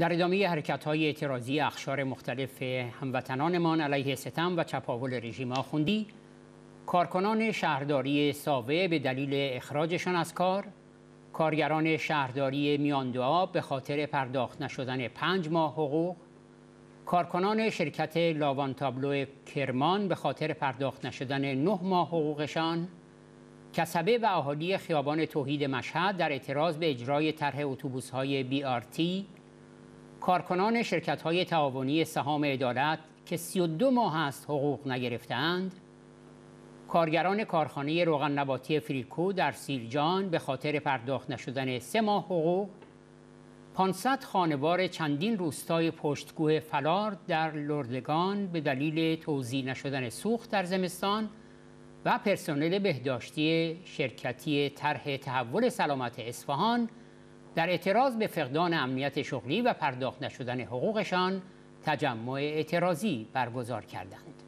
در ادامه حرکت های اعتراضی اخشار مختلف هموطنانمان علیه ستم و چپاول رژیم آخوندی کارکنان شهرداری ساوه به دلیل اخراجشان از کار کارگران شهرداری میاندعا به خاطر پرداخت نشدن پنج ماه حقوق کارکنان شرکت لاوان تابلو کرمان به خاطر پرداخت نشدن نه ماه حقوقشان کسبه و اهالی خیابان توحید مشهد در اعتراض به اجرای طرح اتوبوس‌های بی کارکنان شرکت‌های تعاونی سهام عدالت که 32 ماه است حقوق نگرفتند کارگران کارخانه روغن نباتی فریکو در سیرجان به خاطر پرداخت نشدن سه ماه حقوق 500 خانوار چندین روستای پشتگوه فلار در لردگان به دلیل توزیع نشدن سوخت در زمستان و پرسنل بهداشتی شرکتی طرح تحول سلامت اصفهان در اعتراض به فقدان امنیت شغلی و پرداخت نشدن حقوقشان تجمع اعتراضی برگزار کردند.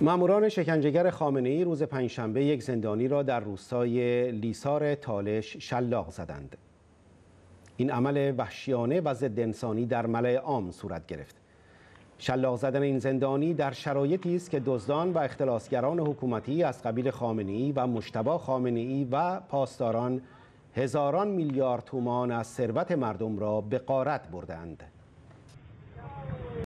ماموران شکنجهگر خامنه ای روز پنجشنبه یک زندانی را در روستای لیسار تالش شلاق زدند. این عمل وحشیانه و ضد انسانی در ملع عام صورت گرفت. شلاق زدن این زندانی در شرایطی است که دزدان و اختلاسگران حکومتی از قبیل خامنه ای و مشتبه خامنه ای و پاسداران هزاران میلیارد تومان از ثروت مردم را به قارت بردند.